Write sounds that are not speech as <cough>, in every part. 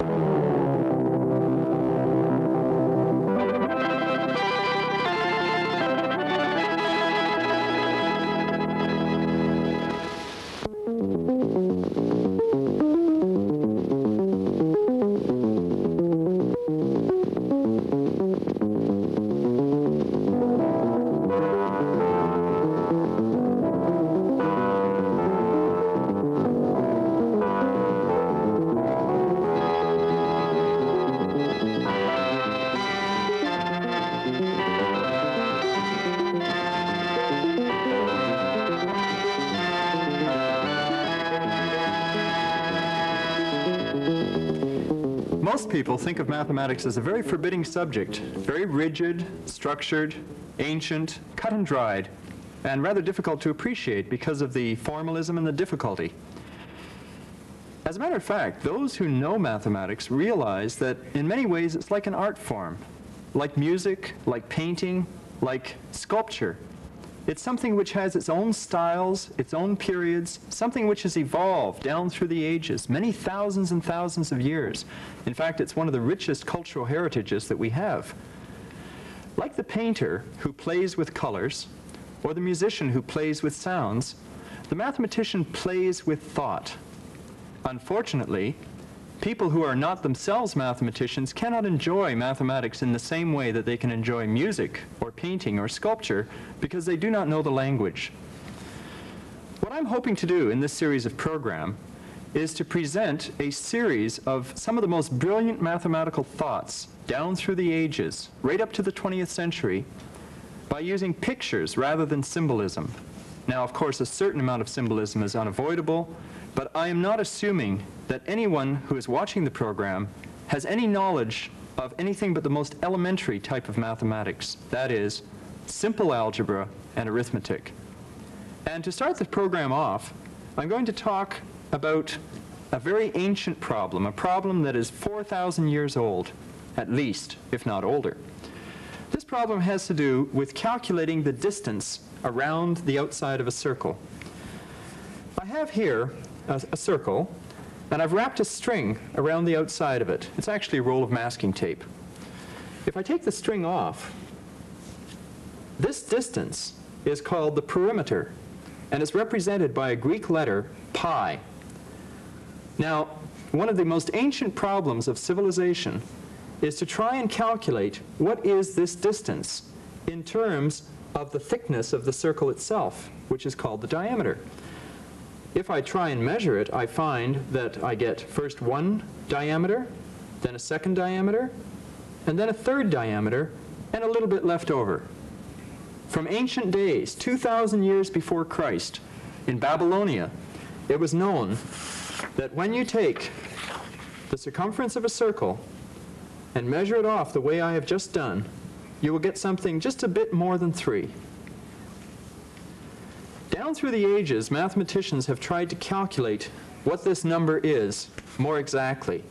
Most people think of mathematics as a very forbidding subject, very rigid, structured, ancient, cut and dried, and rather difficult to appreciate because of the formalism and the difficulty. As a matter of fact, those who know mathematics realize that in many ways it's like an art form, like music, like painting, like sculpture. It's something which has its own styles, its own periods, something which has evolved down through the ages, many thousands and thousands of years. In fact, it's one of the richest cultural heritages that we have. Like the painter who plays with colors, or the musician who plays with sounds, the mathematician plays with thought. Unfortunately, people who are not themselves mathematicians cannot enjoy mathematics in the same way that they can enjoy music or painting or sculpture because they do not know the language. What I'm hoping to do in this series of program is to present a series of some of the most brilliant mathematical thoughts down through the ages, right up to the 20th century, by using pictures rather than symbolism. Now, of course, a certain amount of symbolism is unavoidable, but I am not assuming that anyone who is watching the program has any knowledge of anything but the most elementary type of mathematics, that is, simple algebra and arithmetic. And to start the program off, I'm going to talk about a very ancient problem, a problem that is 4,000 years old, at least, if not older. This problem has to do with calculating the distance around the outside of a circle. I have here a, a circle, and I've wrapped a string around the outside of it. It's actually a roll of masking tape. If I take the string off, this distance is called the perimeter, and it's represented by a Greek letter, pi. Now, one of the most ancient problems of civilization is to try and calculate what is this distance in terms of the thickness of the circle itself, which is called the diameter. If I try and measure it, I find that I get first one diameter, then a second diameter, and then a third diameter, and a little bit left over. From ancient days, 2,000 years before Christ, in Babylonia, it was known that when you take the circumference of a circle and measure it off the way I have just done, you will get something just a bit more than three. Down through the ages, mathematicians have tried to calculate what this number is more exactly.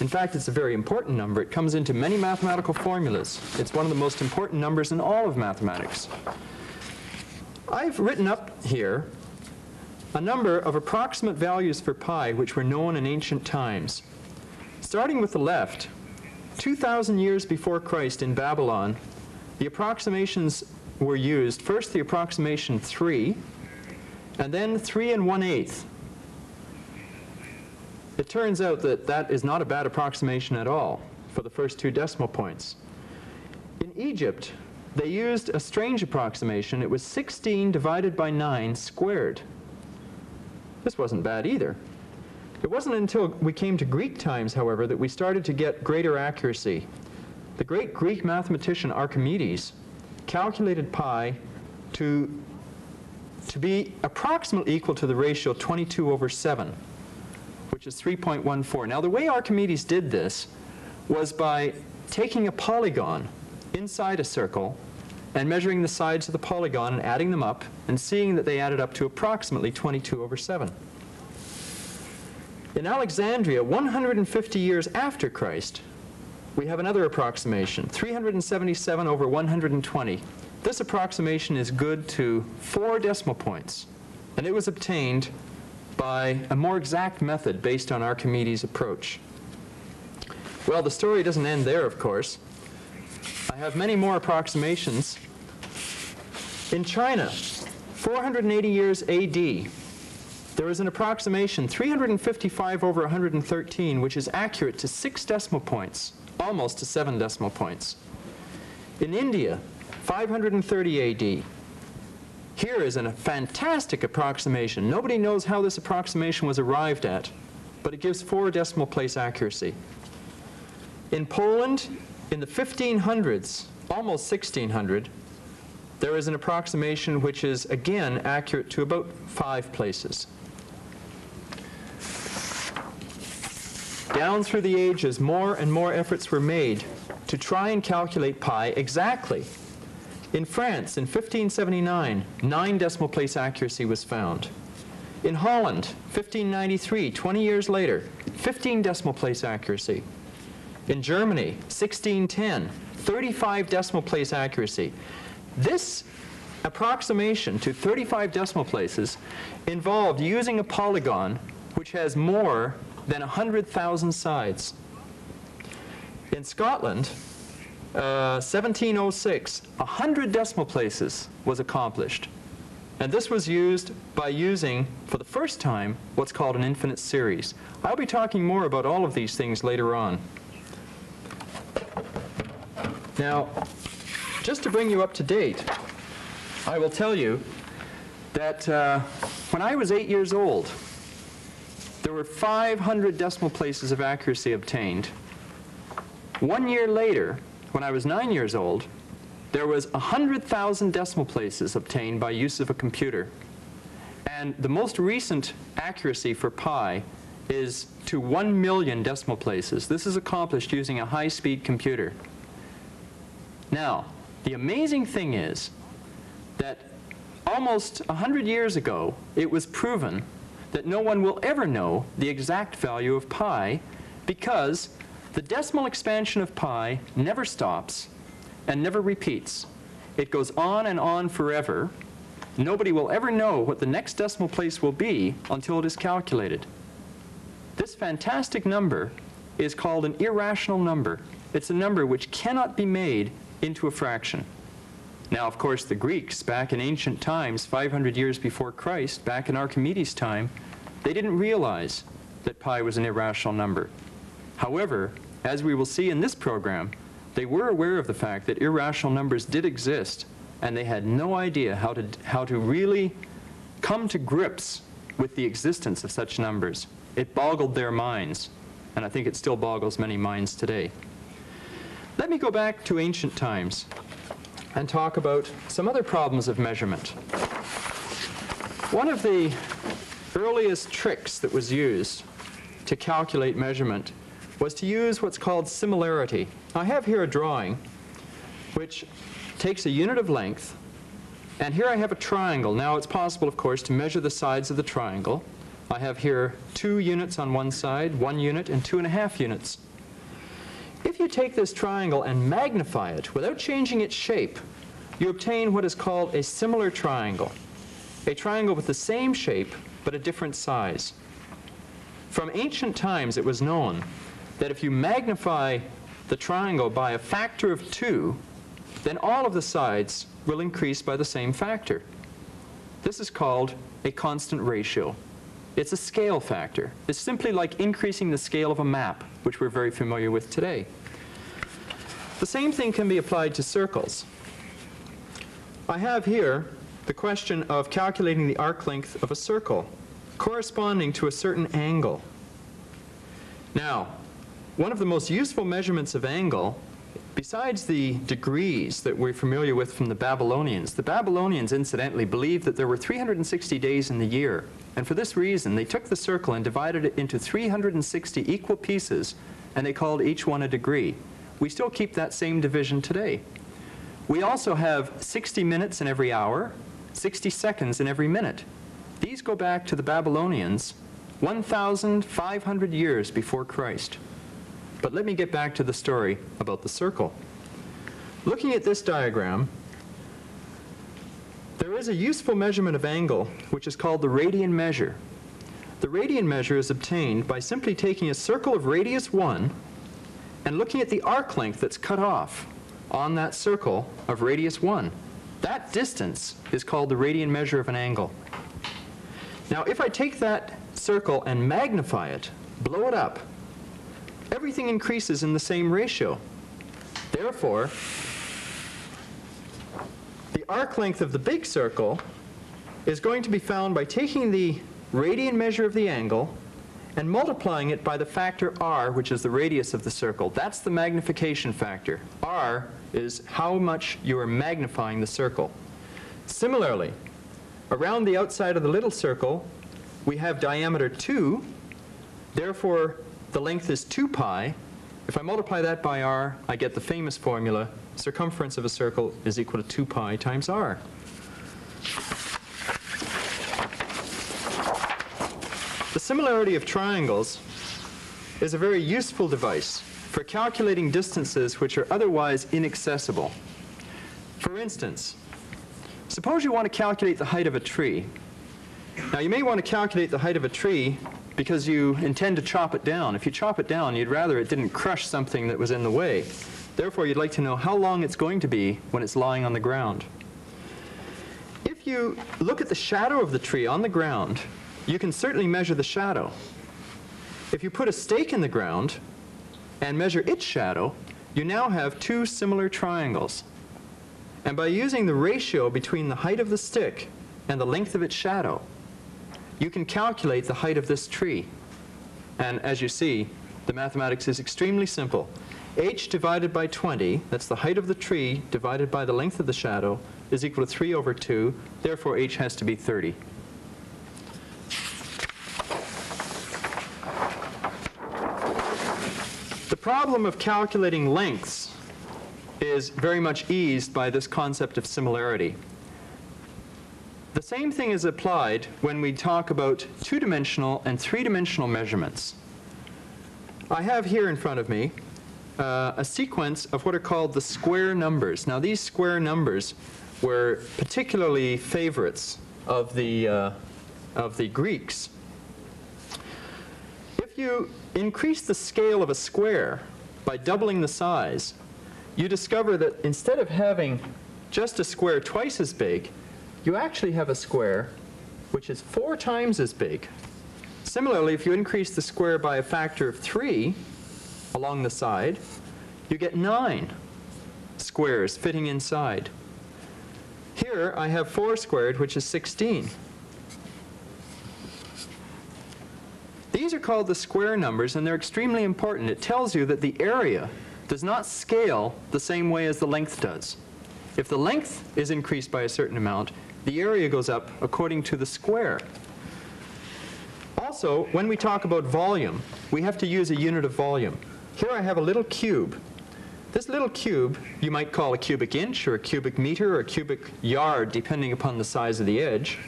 In fact, it's a very important number. It comes into many mathematical formulas. It's one of the most important numbers in all of mathematics. I've written up here a number of approximate values for pi which were known in ancient times. Starting with the left, 2,000 years before Christ in Babylon, the approximations were used. First the approximation 3, and then 3 and 1 eighth. It turns out that that is not a bad approximation at all for the first two decimal points. In Egypt, they used a strange approximation. It was 16 divided by 9 squared. This wasn't bad either. It wasn't until we came to Greek times, however, that we started to get greater accuracy. The great Greek mathematician Archimedes calculated pi to, to be approximately equal to the ratio 22 over 7, which is 3.14. Now, the way Archimedes did this was by taking a polygon inside a circle and measuring the sides of the polygon and adding them up and seeing that they added up to approximately 22 over 7. In Alexandria, 150 years after Christ, we have another approximation, 377 over 120. This approximation is good to four decimal points, and it was obtained by a more exact method based on Archimedes' approach. Well, the story doesn't end there, of course. I have many more approximations. In China, 480 years AD, there is an approximation 355 over 113, which is accurate to six decimal points, almost to seven decimal points. In India, 530 AD, here is a fantastic approximation. Nobody knows how this approximation was arrived at, but it gives four decimal place accuracy. In Poland, in the 1500s, almost 1600, there is an approximation which is, again, accurate to about five places. Down through the ages, more and more efforts were made to try and calculate pi exactly. In France, in 1579, nine decimal place accuracy was found. In Holland, 1593, 20 years later, 15 decimal place accuracy. In Germany, 1610, 35 decimal place accuracy. This approximation to 35 decimal places involved using a polygon which has more than 100,000 sides. In Scotland, uh, 1706, 100 decimal places was accomplished. And this was used by using, for the first time, what's called an infinite series. I'll be talking more about all of these things later on. Now, just to bring you up to date, I will tell you that uh, when I was eight years old, there were 500 decimal places of accuracy obtained. One year later, when I was nine years old, there was 100,000 decimal places obtained by use of a computer. And the most recent accuracy for pi is to 1 million decimal places. This is accomplished using a high-speed computer. Now, the amazing thing is that almost 100 years ago, it was proven that no one will ever know the exact value of pi because the decimal expansion of pi never stops and never repeats. It goes on and on forever. Nobody will ever know what the next decimal place will be until it is calculated. This fantastic number is called an irrational number. It's a number which cannot be made into a fraction. Now, of course, the Greeks, back in ancient times, 500 years before Christ, back in Archimedes' time, they didn't realize that pi was an irrational number. However, as we will see in this program, they were aware of the fact that irrational numbers did exist, and they had no idea how to, how to really come to grips with the existence of such numbers. It boggled their minds, and I think it still boggles many minds today. Let me go back to ancient times and talk about some other problems of measurement. One of the earliest tricks that was used to calculate measurement was to use what's called similarity. I have here a drawing which takes a unit of length, and here I have a triangle. Now it's possible, of course, to measure the sides of the triangle. I have here two units on one side, one unit, and two and a half units if you take this triangle and magnify it without changing its shape, you obtain what is called a similar triangle, a triangle with the same shape but a different size. From ancient times it was known that if you magnify the triangle by a factor of 2, then all of the sides will increase by the same factor. This is called a constant ratio. It's a scale factor. It's simply like increasing the scale of a map, which we're very familiar with today. The same thing can be applied to circles. I have here the question of calculating the arc length of a circle corresponding to a certain angle. Now, one of the most useful measurements of angle Besides the degrees that we're familiar with from the Babylonians, the Babylonians incidentally believed that there were 360 days in the year. And for this reason, they took the circle and divided it into 360 equal pieces, and they called each one a degree. We still keep that same division today. We also have 60 minutes in every hour, 60 seconds in every minute. These go back to the Babylonians 1,500 years before Christ. But let me get back to the story about the circle. Looking at this diagram, there is a useful measurement of angle, which is called the radian measure. The radian measure is obtained by simply taking a circle of radius 1 and looking at the arc length that's cut off on that circle of radius 1. That distance is called the radian measure of an angle. Now, if I take that circle and magnify it, blow it up, everything increases in the same ratio. Therefore, the arc length of the big circle is going to be found by taking the radian measure of the angle and multiplying it by the factor r, which is the radius of the circle. That's the magnification factor. r is how much you are magnifying the circle. Similarly, around the outside of the little circle, we have diameter 2. Therefore, the length is 2 pi. If I multiply that by r, I get the famous formula, circumference of a circle is equal to 2 pi times r. The similarity of triangles is a very useful device for calculating distances which are otherwise inaccessible. For instance, suppose you want to calculate the height of a tree. Now you may want to calculate the height of a tree because you intend to chop it down. If you chop it down, you'd rather it didn't crush something that was in the way. Therefore, you'd like to know how long it's going to be when it's lying on the ground. If you look at the shadow of the tree on the ground you can certainly measure the shadow. If you put a stake in the ground and measure its shadow, you now have two similar triangles. And by using the ratio between the height of the stick and the length of its shadow, you can calculate the height of this tree. And as you see, the mathematics is extremely simple. h divided by 20, that's the height of the tree divided by the length of the shadow, is equal to 3 over 2. Therefore, h has to be 30. The problem of calculating lengths is very much eased by this concept of similarity. The same thing is applied when we talk about two-dimensional and three-dimensional measurements. I have here in front of me uh, a sequence of what are called the square numbers. Now these square numbers were particularly favorites of the, uh, of the Greeks. If you increase the scale of a square by doubling the size, you discover that instead of having just a square twice as big, you actually have a square which is four times as big. Similarly, if you increase the square by a factor of 3 along the side, you get 9 squares fitting inside. Here I have 4 squared, which is 16. These are called the square numbers, and they're extremely important. It tells you that the area does not scale the same way as the length does. If the length is increased by a certain amount, the area goes up according to the square. Also, when we talk about volume, we have to use a unit of volume. Here I have a little cube. This little cube you might call a cubic inch or a cubic meter or a cubic yard depending upon the size of the edge.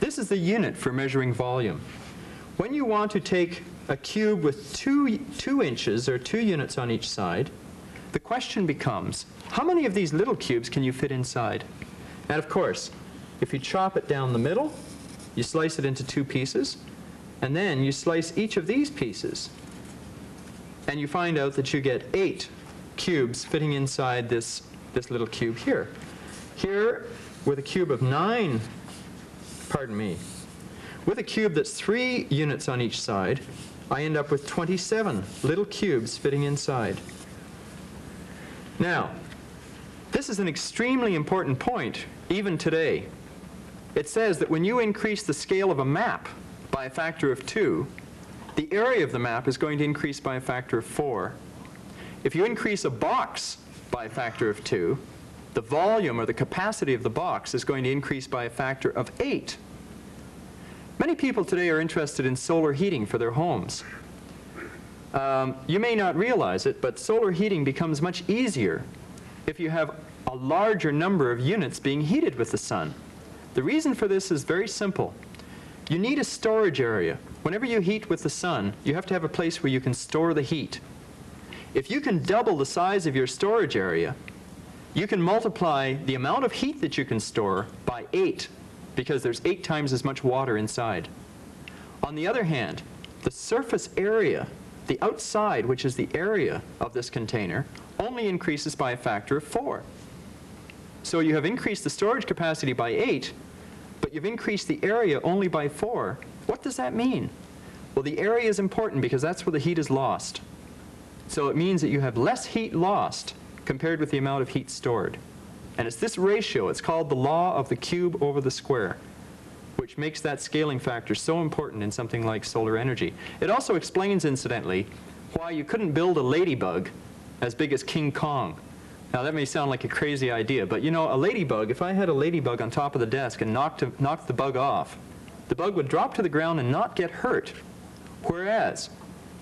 This is the unit for measuring volume. When you want to take a cube with two, two inches or two units on each side, the question becomes, how many of these little cubes can you fit inside? And of course, if you chop it down the middle, you slice it into two pieces, and then you slice each of these pieces, and you find out that you get eight cubes fitting inside this, this little cube here. Here, with a cube of nine, pardon me, with a cube that's three units on each side, I end up with 27 little cubes fitting inside. Now, this is an extremely important point, even today. It says that when you increase the scale of a map by a factor of 2, the area of the map is going to increase by a factor of 4. If you increase a box by a factor of 2, the volume or the capacity of the box is going to increase by a factor of 8. Many people today are interested in solar heating for their homes. Um, you may not realize it, but solar heating becomes much easier if you have a larger number of units being heated with the sun. The reason for this is very simple. You need a storage area. Whenever you heat with the sun, you have to have a place where you can store the heat. If you can double the size of your storage area, you can multiply the amount of heat that you can store by 8 because there's eight times as much water inside. On the other hand, the surface area the outside, which is the area of this container, only increases by a factor of 4. So you have increased the storage capacity by 8, but you've increased the area only by 4. What does that mean? Well, the area is important because that's where the heat is lost. So it means that you have less heat lost compared with the amount of heat stored. And it's this ratio, it's called the law of the cube over the square, which makes that scaling factor so important in something like solar energy. It also explains, incidentally, why you couldn't build a ladybug as big as King Kong. Now that may sound like a crazy idea, but you know, a ladybug, if I had a ladybug on top of the desk and knocked, knocked the bug off, the bug would drop to the ground and not get hurt. Whereas,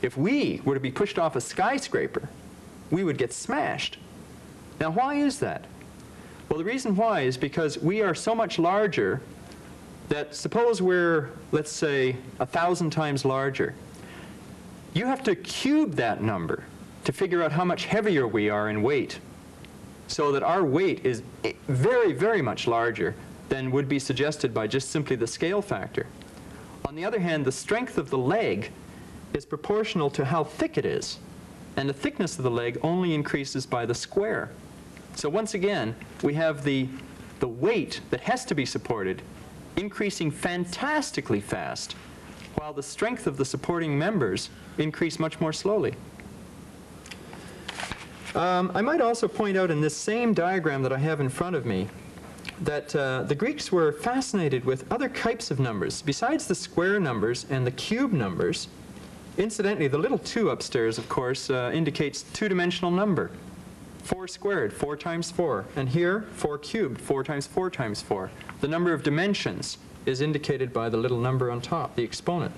if we were to be pushed off a skyscraper, we would get smashed. Now why is that? Well, the reason why is because we are so much larger that suppose we're, let's say, a thousand times larger. You have to cube that number to figure out how much heavier we are in weight so that our weight is very, very much larger than would be suggested by just simply the scale factor. On the other hand, the strength of the leg is proportional to how thick it is, and the thickness of the leg only increases by the square. So once again, we have the, the weight that has to be supported increasing fantastically fast, while the strength of the supporting members increase much more slowly. Um, I might also point out in this same diagram that I have in front of me that uh, the Greeks were fascinated with other types of numbers. Besides the square numbers and the cube numbers, incidentally, the little 2 upstairs, of course, uh, indicates two-dimensional number. 4 squared, 4 times 4. And here, 4 cubed, 4 times 4 times 4. The number of dimensions is indicated by the little number on top, the exponent.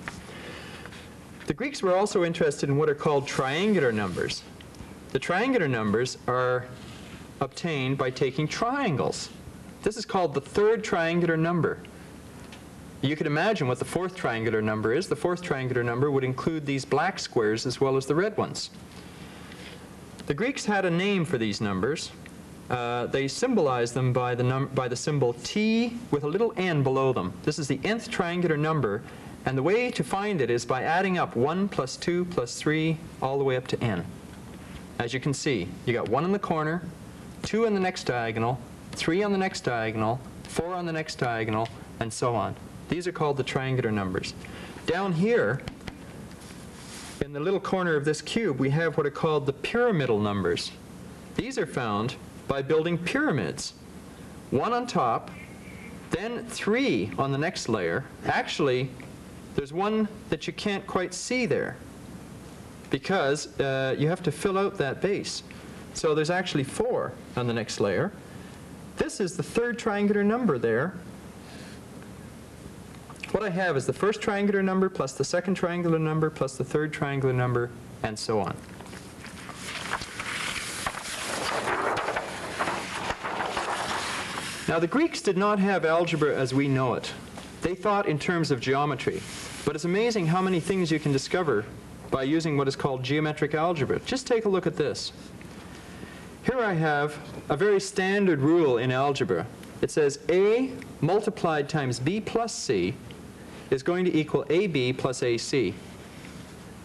The Greeks were also interested in what are called triangular numbers. The triangular numbers are obtained by taking triangles. This is called the third triangular number. You can imagine what the fourth triangular number is. The fourth triangular number would include these black squares as well as the red ones. The Greeks had a name for these numbers. Uh, they symbolized them by the, by the symbol t with a little n below them. This is the nth triangular number, and the way to find it is by adding up 1 plus 2 plus 3 all the way up to n. As you can see, you got 1 in the corner, 2 in the next diagonal, 3 on the next diagonal, 4 on the next diagonal, and so on. These are called the triangular numbers. Down here, in the little corner of this cube, we have what are called the pyramidal numbers. These are found by building pyramids. One on top, then three on the next layer. Actually, there's one that you can't quite see there because uh, you have to fill out that base. So there's actually four on the next layer. This is the third triangular number there, what I have is the first triangular number plus the second triangular number plus the third triangular number, and so on. Now, the Greeks did not have algebra as we know it. They thought in terms of geometry. But it's amazing how many things you can discover by using what is called geometric algebra. Just take a look at this. Here I have a very standard rule in algebra. It says A multiplied times B plus C is going to equal AB plus AC.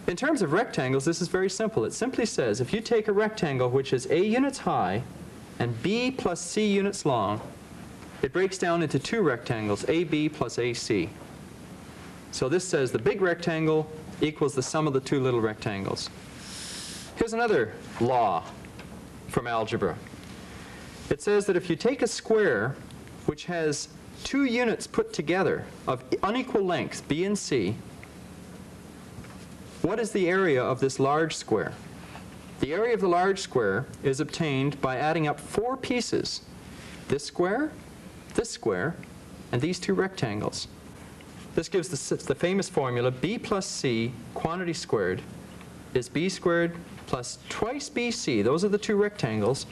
In terms of rectangles, this is very simple. It simply says if you take a rectangle which is A units high and B plus C units long, it breaks down into two rectangles, AB plus AC. So this says the big rectangle equals the sum of the two little rectangles. Here's another law from algebra. It says that if you take a square which has two units put together of unequal length, B and C, what is the area of this large square? The area of the large square is obtained by adding up four pieces. This square, this square, and these two rectangles. This gives the, the famous formula B plus C, quantity squared, is B squared plus twice BC, those are the two rectangles,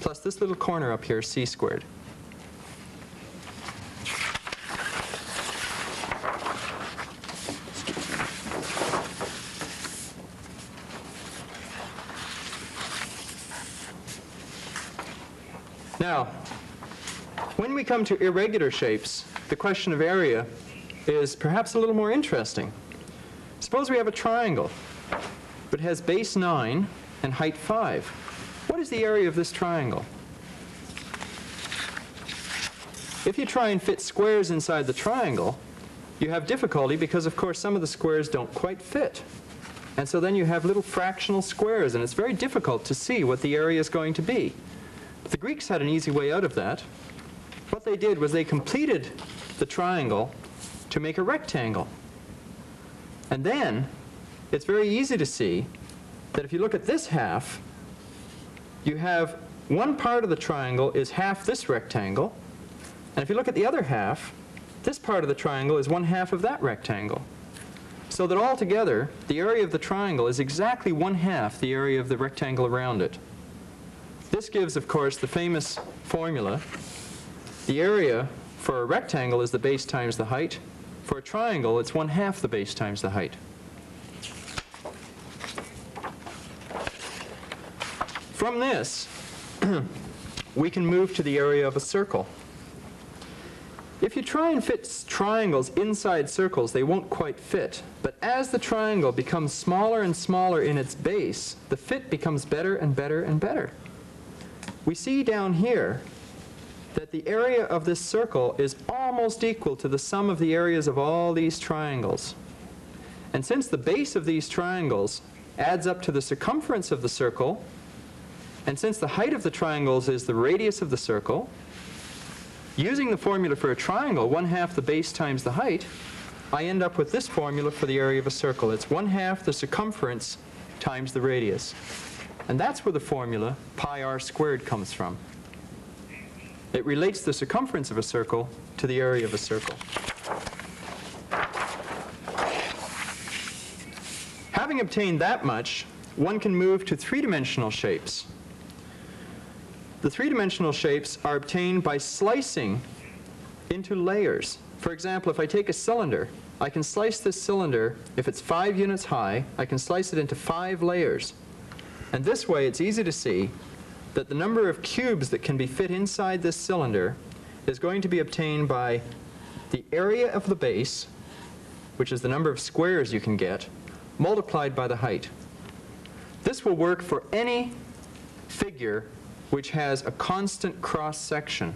plus this little corner up here, C squared. Now, when we come to irregular shapes, the question of area is perhaps a little more interesting. Suppose we have a triangle. but has base 9 and height 5. What is the area of this triangle? If you try and fit squares inside the triangle, you have difficulty because, of course, some of the squares don't quite fit. And so then you have little fractional squares, and it's very difficult to see what the area is going to be. The Greeks had an easy way out of that. What they did was they completed the triangle to make a rectangle. And then it's very easy to see that if you look at this half, you have one part of the triangle is half this rectangle, and if you look at the other half, this part of the triangle is one half of that rectangle. So that altogether, the area of the triangle is exactly one half the area of the rectangle around it. This gives, of course, the famous formula. The area for a rectangle is the base times the height. For a triangle, it's one half the base times the height. From this, <clears throat> we can move to the area of a circle. If you try and fit triangles inside circles, they won't quite fit. But as the triangle becomes smaller and smaller in its base, the fit becomes better and better and better. We see down here that the area of this circle is almost equal to the sum of the areas of all these triangles. And since the base of these triangles adds up to the circumference of the circle, and since the height of the triangles is the radius of the circle, using the formula for a triangle, 1 half the base times the height, I end up with this formula for the area of a circle. It's 1 half the circumference times the radius. And that's where the formula pi r squared comes from. It relates the circumference of a circle to the area of a circle. Having obtained that much, one can move to three-dimensional shapes. The three-dimensional shapes are obtained by slicing into layers. For example, if I take a cylinder, I can slice this cylinder, if it's five units high, I can slice it into five layers. And this way, it's easy to see that the number of cubes that can be fit inside this cylinder is going to be obtained by the area of the base, which is the number of squares you can get, multiplied by the height. This will work for any figure which has a constant cross section.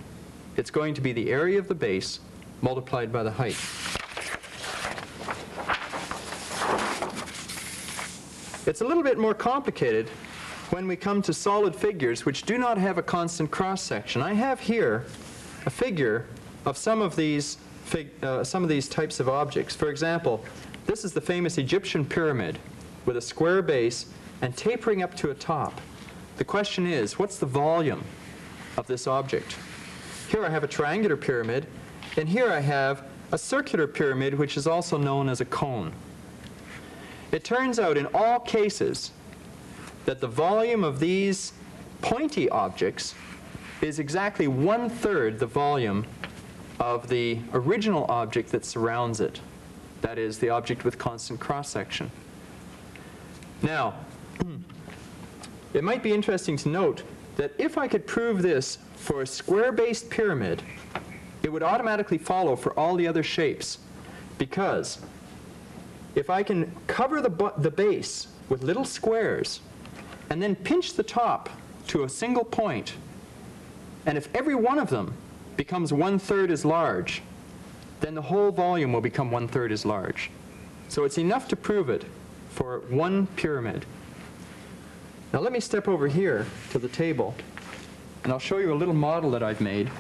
It's going to be the area of the base multiplied by the height. It's a little bit more complicated when we come to solid figures which do not have a constant cross section. I have here a figure of some of these uh, some of these types of objects. For example, this is the famous Egyptian pyramid with a square base and tapering up to a top. The question is, what's the volume of this object? Here I have a triangular pyramid, and here I have a circular pyramid, which is also known as a cone. It turns out in all cases that the volume of these pointy objects is exactly one-third the volume of the original object that surrounds it. That is, the object with constant cross-section. Now, <clears throat> it might be interesting to note that if I could prove this for a square-based pyramid, it would automatically follow for all the other shapes. Because if I can cover the, the base with little squares and then pinch the top to a single point, and if every one of them becomes one-third as large, then the whole volume will become one-third as large. So it's enough to prove it for one pyramid. Now let me step over here to the table and I'll show you a little model that I've made.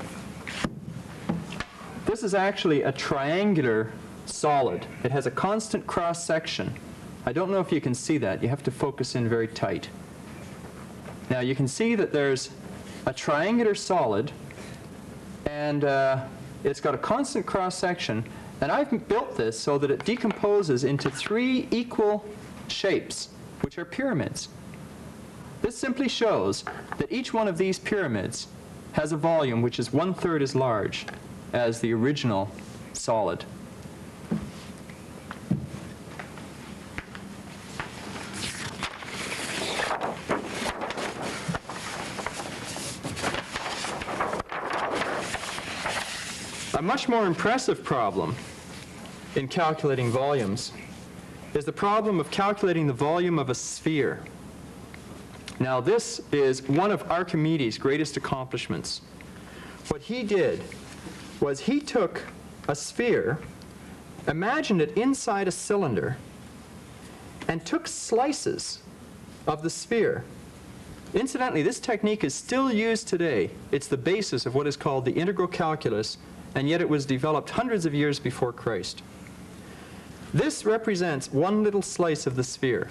This is actually a triangular solid. It has a constant cross section. I don't know if you can see that. You have to focus in very tight. Now you can see that there's a triangular solid and uh, it's got a constant cross section and I've built this so that it decomposes into three equal shapes which are pyramids. This simply shows that each one of these pyramids has a volume which is one-third as large as the original solid. Much more impressive problem in calculating volumes is the problem of calculating the volume of a sphere. Now, this is one of Archimedes' greatest accomplishments. What he did was he took a sphere, imagined it inside a cylinder, and took slices of the sphere. Incidentally, this technique is still used today. It's the basis of what is called the integral calculus, and yet it was developed hundreds of years before Christ. This represents one little slice of the sphere.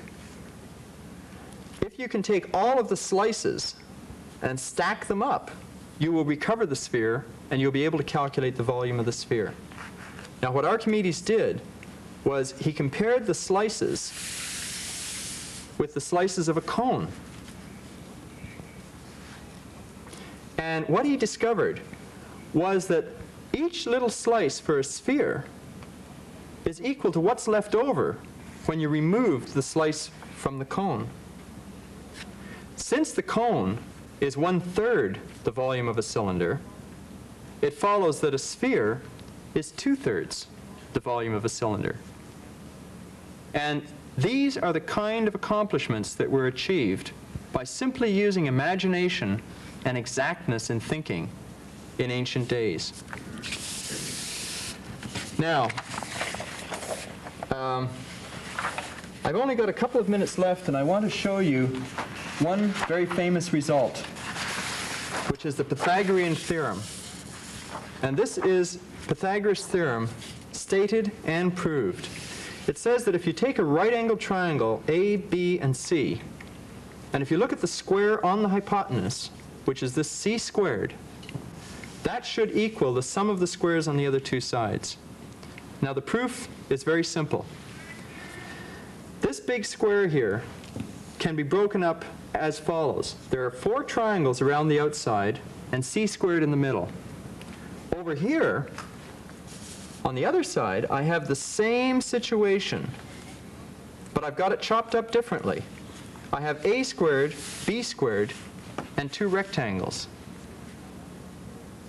If you can take all of the slices and stack them up, you will recover the sphere and you'll be able to calculate the volume of the sphere. Now what Archimedes did was he compared the slices with the slices of a cone. And what he discovered was that each little slice for a sphere is equal to what's left over when you remove the slice from the cone. Since the cone is one-third the volume of a cylinder, it follows that a sphere is two-thirds the volume of a cylinder. And these are the kind of accomplishments that were achieved by simply using imagination and exactness in thinking in ancient days. Now, um, I've only got a couple of minutes left, and I want to show you one very famous result, which is the Pythagorean theorem. And this is Pythagoras' theorem stated and proved. It says that if you take a right-angled triangle, A, B, and C, and if you look at the square on the hypotenuse, which is this c squared, that should equal the sum of the squares on the other two sides. Now the proof is very simple. This big square here can be broken up as follows. There are four triangles around the outside and c squared in the middle. Over here, on the other side, I have the same situation, but I've got it chopped up differently. I have a squared, b squared, and two rectangles.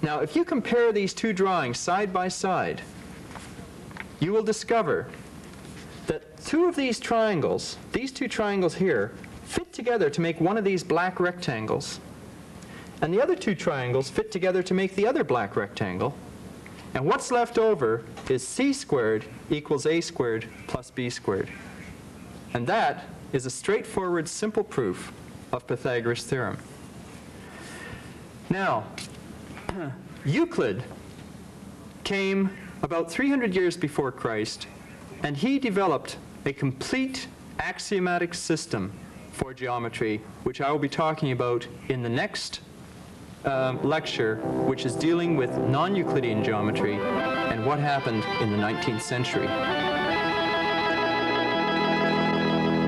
Now, if you compare these two drawings side by side, you will discover that two of these triangles, these two triangles here, fit together to make one of these black rectangles, and the other two triangles fit together to make the other black rectangle, and what's left over is c squared equals a squared plus b squared. And that is a straightforward, simple proof of Pythagoras' theorem. Now, <clears throat> Euclid came about 300 years before Christ, and he developed a complete axiomatic system for geometry, which I will be talking about in the next um, lecture, which is dealing with non-Euclidean geometry and what happened in the 19th century.